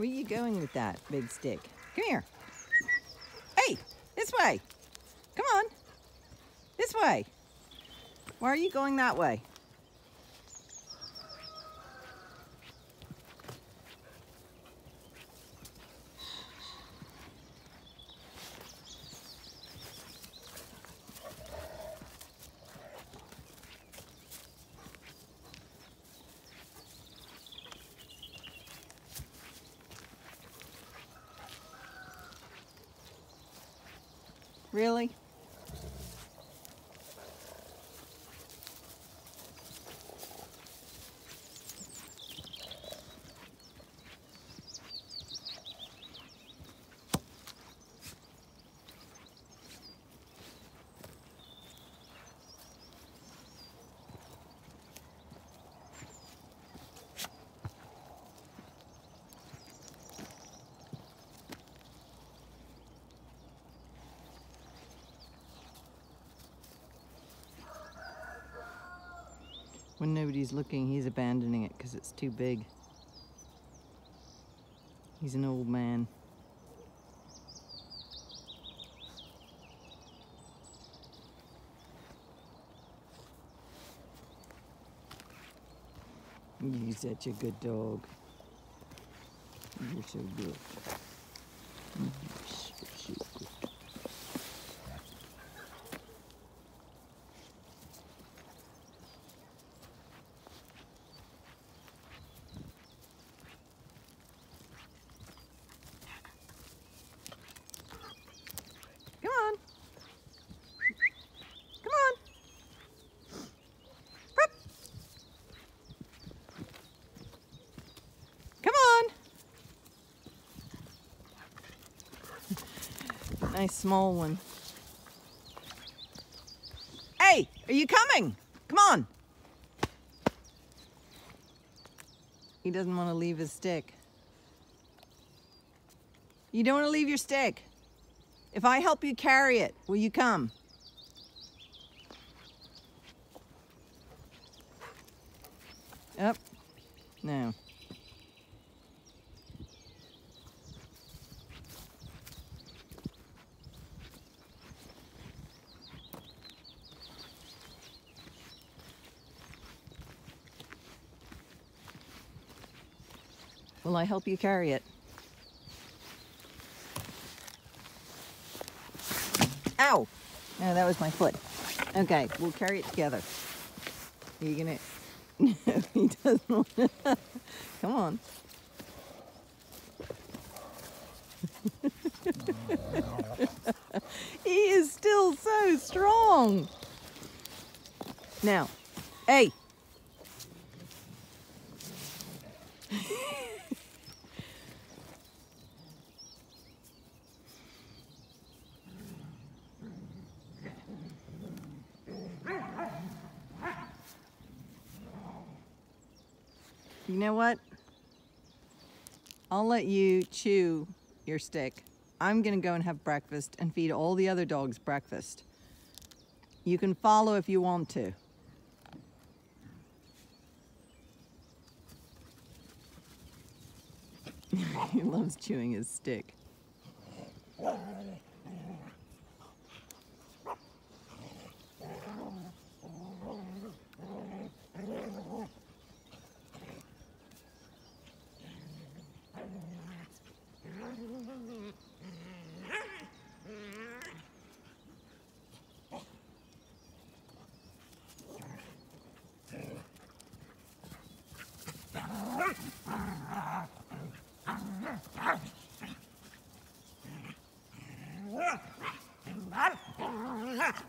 Where are you going with that big stick? Come here. Hey, this way. Come on. This way. Why are you going that way? Really? When nobody's looking, he's abandoning it because it's too big. He's an old man. You're such a good dog. You're so good. You're so, so good. Come on. Come on. Hup. Come on. Nice small one. Hey, are you coming? Come on. He doesn't want to leave his stick. You don't want to leave your stick. If I help you carry it, will you come? Up. No. Will I help you carry it? Ow! No, that was my foot. Okay, we'll carry it together. Are you gonna? No, he doesn't want Come on. he is still so strong. Now, hey. You know what? I'll let you chew your stick. I'm gonna go and have breakfast and feed all the other dogs breakfast. You can follow if you want to. he loves chewing his stick.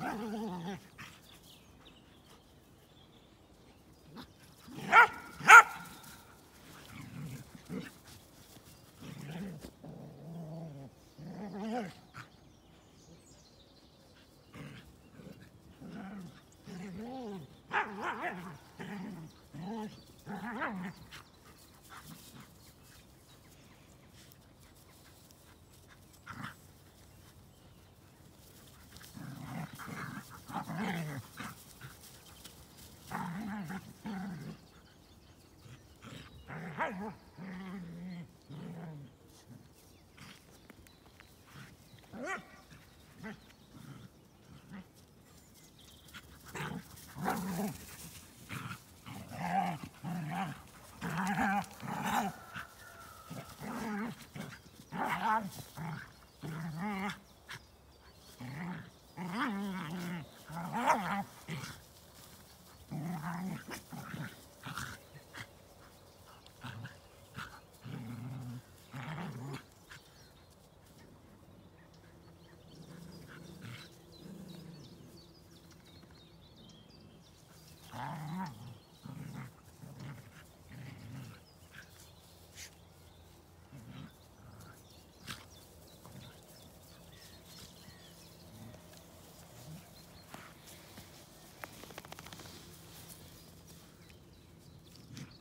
Oh, Ah!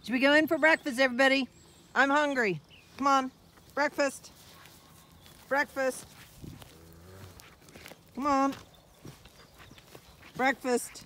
Should we go in for breakfast, everybody? I'm hungry. Come on, breakfast. Breakfast. Come on. Breakfast.